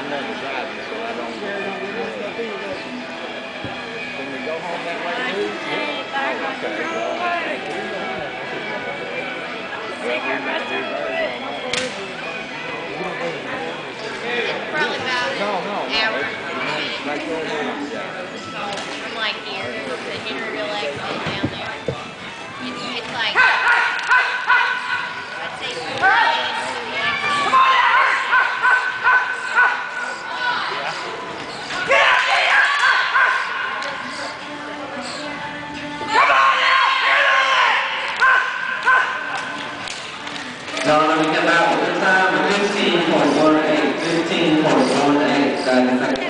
I'm not driving, so I don't. Can we go home that way okay. Probably about an hour. Like, yeah. Like Donna, we come the 15.18, 15.18.